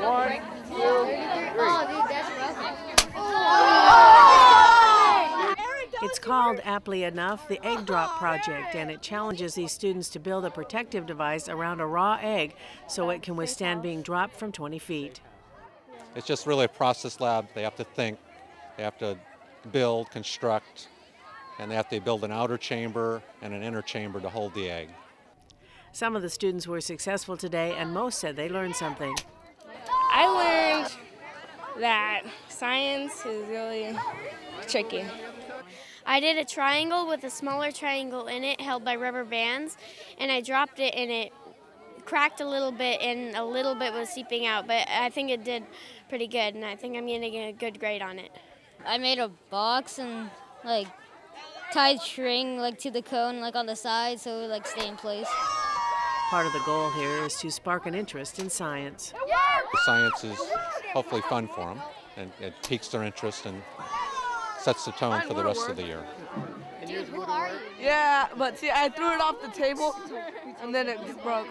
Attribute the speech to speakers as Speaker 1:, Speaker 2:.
Speaker 1: One, two, three.
Speaker 2: It's called, aptly enough, the Egg Drop Project, and it challenges these students to build a protective device around a raw egg so it can withstand being dropped from 20 feet.
Speaker 3: It's just really a process lab. They have to think, they have to build, construct, and they have to build an outer chamber and an inner chamber to hold the egg.
Speaker 2: Some of the students were successful today, and most said they learned something.
Speaker 4: I learned that science is really tricky.
Speaker 5: I did a triangle with a smaller triangle in it held by rubber bands, and I dropped it and it cracked a little bit and a little bit was seeping out, but I think it did pretty good, and I think I'm getting a good grade on it.
Speaker 6: I made a box and like tied string like to the cone like on the side so it would like stay in place.
Speaker 2: Part of the goal here is to spark an interest in science.
Speaker 3: Science is hopefully fun for them, and it piques their interest and sets the tone for the rest of the year.
Speaker 1: Yeah, but see, I threw it off the table and then it broke.